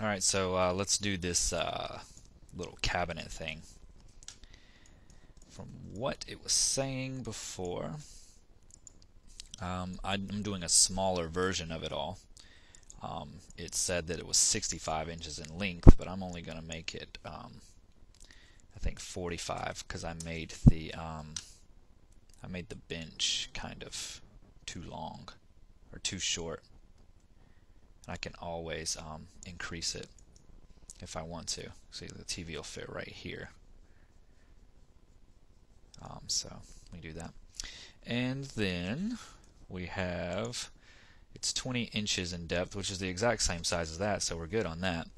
Alright, so uh, let's do this uh, little cabinet thing. From what it was saying before, um, I'm doing a smaller version of it all. Um, it said that it was 65 inches in length, but I'm only going to make it, um, I think 45, because I made the um, I made the bench kind of too long or too short. I can always um, increase it if I want to. See, the TV will fit right here. Um, so we do that. And then we have, it's 20 inches in depth, which is the exact same size as that, so we're good on that.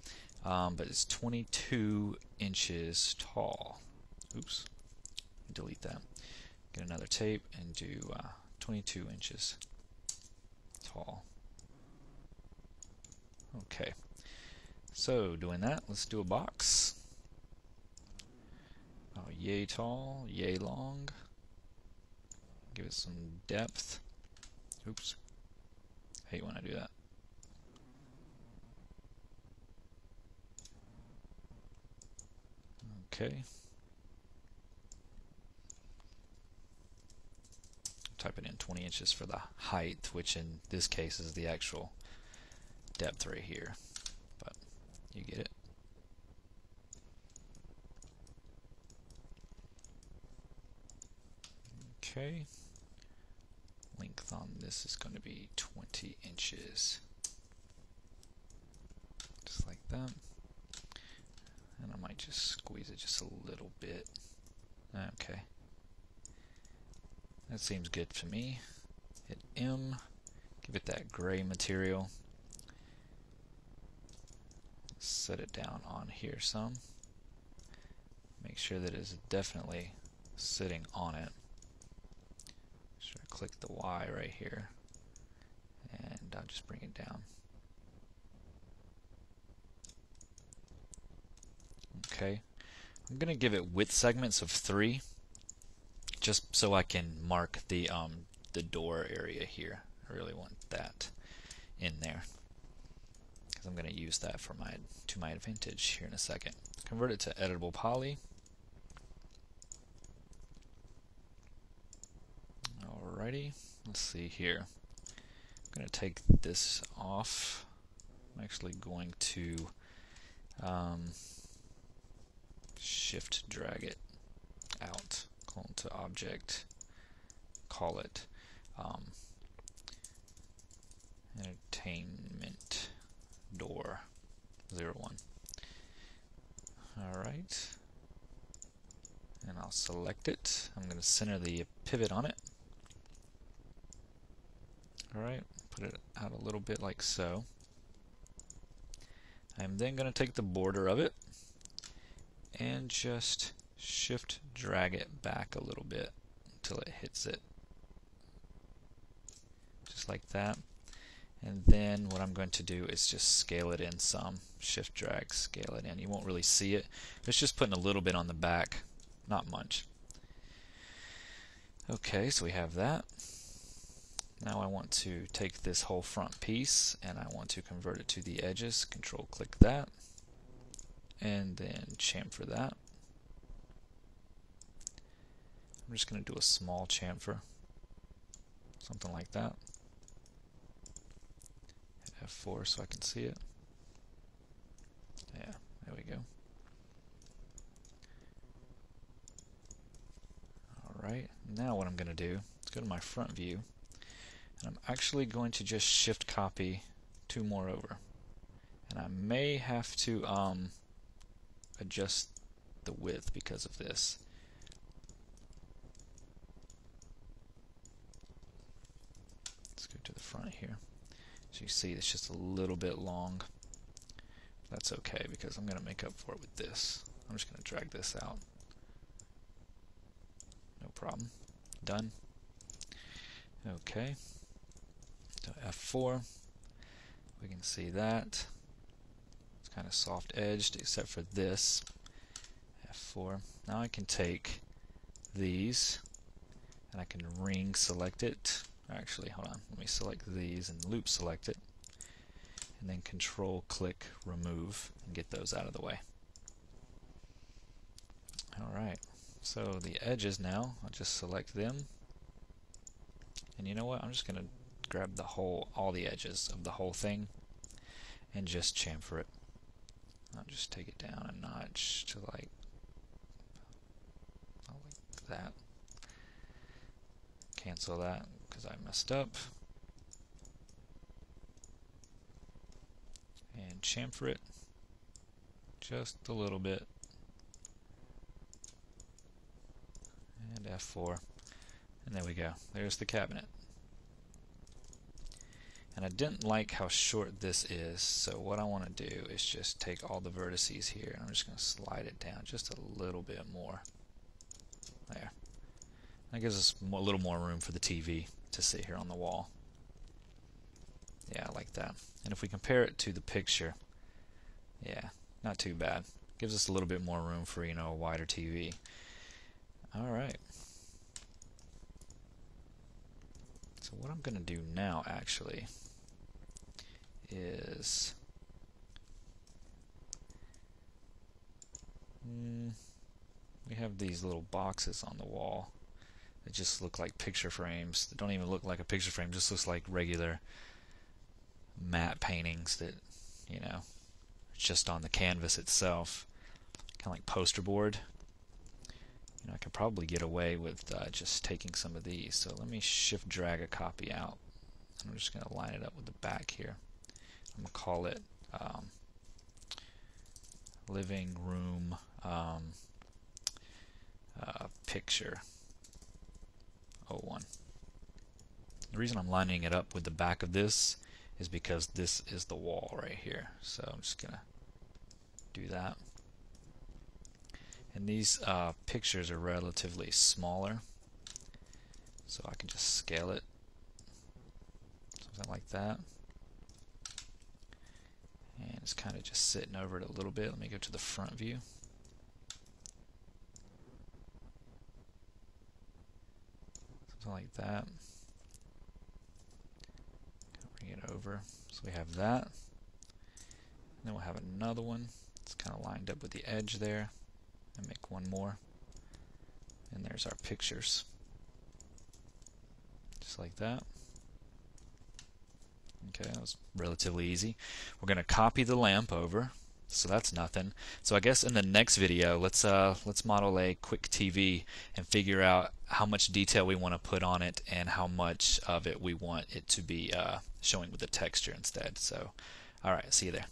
Um, but it's 22 inches tall. Oops, delete that. Get another tape and do uh, 22 inches tall. Okay. So, doing that, let's do a box. Oh, yay tall, yay long. Give it some depth. Oops. I hate when I do that. Okay. Type it in 20 inches for the height, which in this case is the actual depth right here, but you get it. Okay. Length on this is going to be 20 inches. Just like that. And I might just squeeze it just a little bit. Okay. That seems good to me. Hit M. Give it that gray material set it down on here some. Make sure that it's definitely sitting on it. Sure, click the Y right here, and I'll just bring it down. Okay, I'm going to give it width segments of three, just so I can mark the um, the door area here. I really want that in there because I'm going to use that for my to my advantage here in a second. Convert it to editable poly. Alrighty, let's see here. I'm going to take this off. I'm actually going to um, shift drag it out, call it to object, call it um, entertainment 0, 1. Alright. And I'll select it. I'm going to center the pivot on it. Alright, put it out a little bit like so. I'm then going to take the border of it and just shift drag it back a little bit until it hits it. Just like that. And then what I'm going to do is just scale it in some. Shift drag, scale it in. You won't really see it. It's just putting a little bit on the back, not much. Okay, so we have that. Now I want to take this whole front piece and I want to convert it to the edges. Control click that. And then chamfer that. I'm just going to do a small chamfer. Something like that. F4 so I can see it. Yeah, there we go. Alright, now what I'm going to do is go to my front view and I'm actually going to just shift copy two more over. And I may have to um, adjust the width because of this. Let's go to the front here. You see it's just a little bit long. That's okay because I'm going to make up for it with this. I'm just going to drag this out. No problem. Done. Okay. So F4. We can see that. It's kind of soft edged except for this. F4. Now I can take these and I can ring select it Actually, hold on. Let me select these and loop select it. And then control click remove and get those out of the way. Alright, so the edges now, I'll just select them. And you know what, I'm just going to grab the whole, all the edges of the whole thing and just chamfer it. I'll just take it down a notch to like, like that. Cancel that because I messed up. And chamfer it just a little bit. And F4. And there we go. There's the cabinet. And I didn't like how short this is, so what I want to do is just take all the vertices here, and I'm just going to slide it down just a little bit more. There. That gives us a little more room for the TV to sit here on the wall. Yeah, like that. And if we compare it to the picture, yeah, not too bad. Gives us a little bit more room for, you know, a wider TV. Alright. So what I'm going to do now, actually, is... Mm, we have these little boxes on the wall that just look like picture frames. They don't even look like a picture frame, just looks like regular matte paintings that, you know, just on the canvas itself. Kind of like poster board. You know, I could probably get away with uh, just taking some of these. So let me shift drag a copy out. I'm just going to line it up with the back here. I'm going to call it um, living room um, uh, picture 01. The reason I'm lining it up with the back of this is because this is the wall right here. So I'm just going to do that. And these uh, pictures are relatively smaller. So I can just scale it. Something like that. And it's kind of just sitting over it a little bit. Let me go to the front view. Something like that. Bring it over. So we have that. And then we'll have another one. It's kind of lined up with the edge there. And make one more. And there's our pictures. Just like that. Okay, that was relatively easy. We're going to copy the lamp over. So that's nothing. So I guess in the next video, let's uh, let's model a quick TV and figure out how much detail we want to put on it and how much of it we want it to be uh, showing with the texture instead. So, all right, see you there.